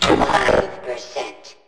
95%.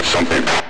Hear something.